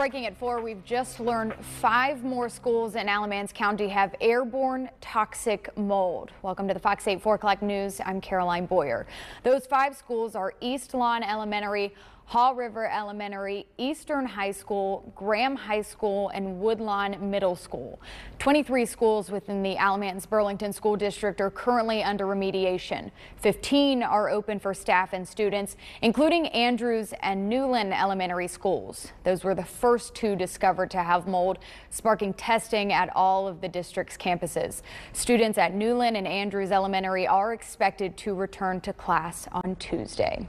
Breaking at 4, we've just learned five more schools in Alamance County have airborne toxic mold. Welcome to the Fox 8 4 o'clock news. I'm Caroline Boyer. Those five schools are East Lawn Elementary, Haw River Elementary, Eastern High School, Graham High School, and Woodlawn Middle School. 23 schools within the Alamance Burlington School District are currently under remediation. 15 are open for staff and students, including Andrews and Newlin Elementary Schools. Those were the first two discovered to have mold, sparking testing at all of the district's campuses. Students at Newlin and Andrews Elementary are expected to return to class on Tuesday.